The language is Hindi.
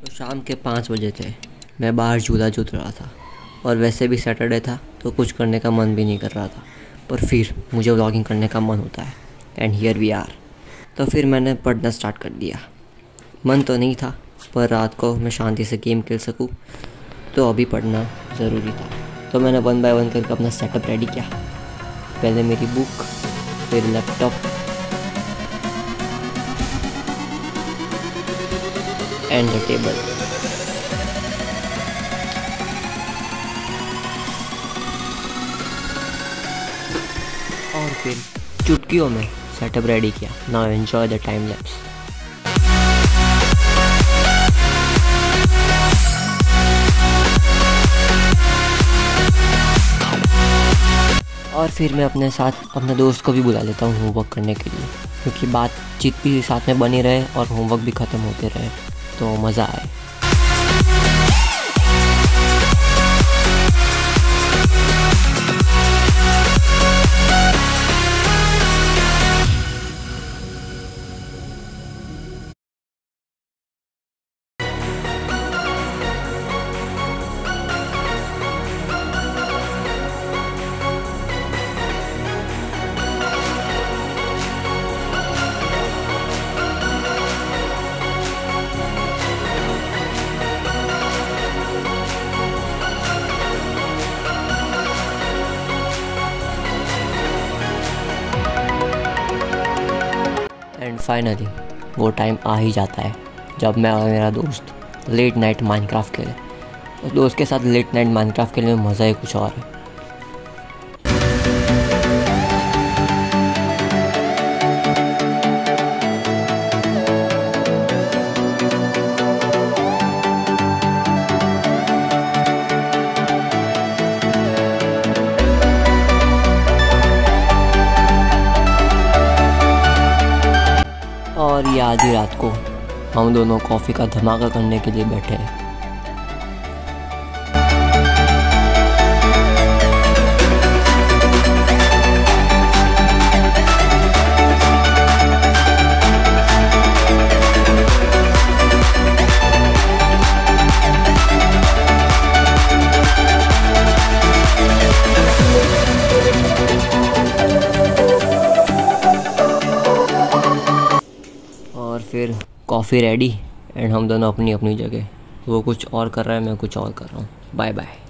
तो शाम के पाँच बजे थे। मैं बाहर झूला झूल रहा था और वैसे भी सैटरडे था तो कुछ करने का मन भी नहीं कर रहा था। पर फिर मुझे व्लॉगिंग करने का मन होता है एंड हियर वी आर तो फिर मैंने पढ़ना स्टार्ट कर दिया। मन तो नहीं था, पर रात को मैं शांति से गेम खेल सकूँ तो अभी पढ़ना ज़रूरी था। तो मैंने वन बाय वन करके अपना सेटअप रेडी किया। पहले मेरी बुक फिर लैपटॉप एंड द टेबल और फिर चुटकियों में सेटअप रेडी किया। Now enjoy the time lapse और फिर मैं अपने साथ अपने दोस्त को भी बुला लेता हूँ होमवर्क करने के लिए। क्योंकि बातचीत भी साथ में बनी रहे और होमवर्क भी ख़त्म होते रहे। तो मज़ा आए एंड फाइनली वो टाइम आ ही जाता है, जब मैं और मेरा दोस्त लेट नाइट माइनक्राफ्ट खेले। तो दोस्त के साथ लेट नाइट माइनक्राफ्ट खेलने में मज़ा ही कुछ और है। और ये आधी रात को हम दोनों कॉफ़ी का धमाका करने के लिए बैठे हैं। और फिर कॉफ़ी रेडी एंड हम दोनों अपनी अपनी जगह। वो कुछ और कर रहा है, मैं कुछ और कर रहा हूँ। Bye bye